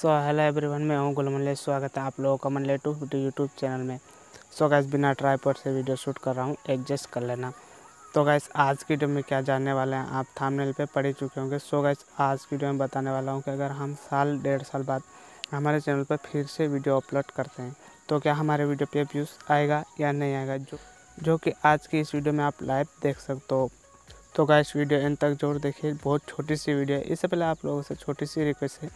So hello everyone, मैं हूँ गुलमल्ले स्वागत है आप लोगों का मन टू यूट्यूब चैनल में। सो गैस बिना ट्राईपोर्ट से वीडियो शूट कर रहा हूँ, एडजस्ट कर लेना। तो गैस आज की वीडियो में क्या जानने वाले हैं, आप थामनेल पे पढ़ ही चुके होंगे। सो गैस आज की वीडियो में बताने वाला हूँ कि अगर हम साल, डेढ़ साल बाद हमारे चैनल पर फिर से वीडियो अपलोड करते हैं तो क्या हमारे वीडियो पे व्यूज़ आएगा या नहीं आएगा? जो जो कि आज की इस वीडियो में आप लाइव देख सकते हो। तो गैस वीडियो एंड तक ज़ोर देखिए। बहुत छोटी सी वीडियो है। इससे पहले आप लोगों से छोटी सी रिक्वेस्ट है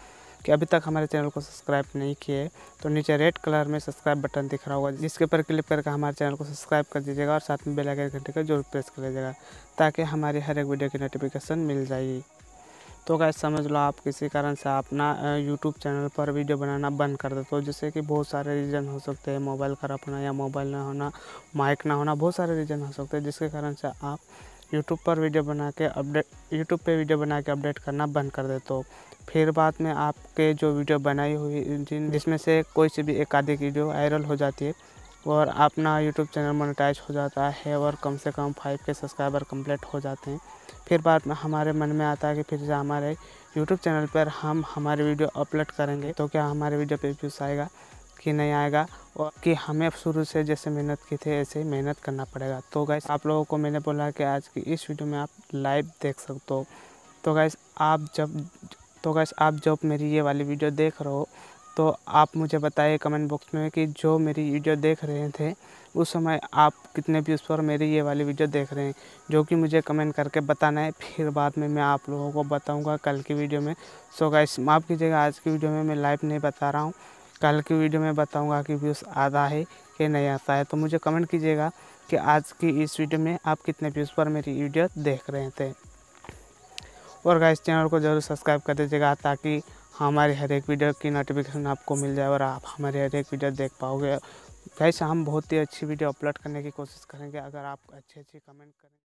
कि अभी तक हमारे चैनल को सब्सक्राइब नहीं किए तो नीचे रेड कलर में सब्सक्राइब बटन दिख रहा होगा, जिसके ऊपर क्लिक करके हमारे चैनल को सब्सक्राइब कर दीजिएगा और साथ में बेल आइकन घंटे का ज़रूर प्रेस कर लीजिएगा ताकि हमारी हर एक वीडियो की नोटिफिकेशन मिल जाएगी तो क्या समझ लो आप किसी कारण से अपना यूट्यूब चैनल पर वीडियो बनाना बंद कर दो तो जैसे कि बहुत सारे रीज़न हो सकते हैं, मोबाइल खराब होना या मोबाइल ना होना माइक ना होना, बहुत सारे रीज़न हो सकते हैं, जिसके कारण से आप यूट्यूब पर वीडियो बना के अपडेट यूट्यूब पे वीडियो बना के अपडेट करना बंद कर दे तो फिर बाद में आपके जो वीडियो बनाई हुई, जिन, जिसमें से कोई सी भी एक आधी वीडियो वायरल हो जाती है, और अपना यूट्यूब चैनल मोनेटाइज हो जाता है और कम से कम फाइव के सब्सक्राइबर कंप्लीट हो जाते हैं। फिर बाद में हमारे मन में आता है कि फिर से हमारे यूट्यूब चैनल पर हम हमारे वीडियो अपलोड करेंगे तो क्या हमारे वीडियो पे व्यूज़ आएगा? कि नहीं आएगा और कि हमें शुरू से जैसे मेहनत की थी, ऐसे ही मेहनत करना पड़ेगा। तो गैस आप लोगों को मैंने बोला कि आज की इस वीडियो में आप लाइव देख सकते हो। तो गैस आप जब तो गैस आप जब मेरी ये वाली वीडियो देख रहे हो तो आप मुझे बताइए कमेंट बॉक्स में कि जो मेरी वीडियो देख रहे थे, उस समय आप कितने व्यूज़ पर मेरी ये वाली वीडियो देख रहे हैं, जो कि मुझे कमेंट करके बताना है। फिर बाद में मैं आप लोगों को बताऊँगा कल की वीडियो में। सो गाइस माफ़ कीजिएगा, आज की वीडियो में मैं लाइव नहीं बता रहा हूँ। कल की वीडियो में बताऊँगा कि व्यूज़ आता है कि नहीं आता है। तो मुझे कमेंट कीजिएगा कि आज की इस वीडियो में आप कितने व्यूज़ पर मेरी वीडियो देख रहे थे। और गाइस चैनल को ज़रूर सब्सक्राइब कर दीजिएगा ताकि हमारी हर एक वीडियो की नोटिफिकेशन आपको मिल जाए और आप हमारी हर एक वीडियो देख पाओगे। गाइस हम बहुत ही अच्छी वीडियो अपलोड करने की कोशिश करेंगे। अगर आप अच्छी अच्छी कमेंट करें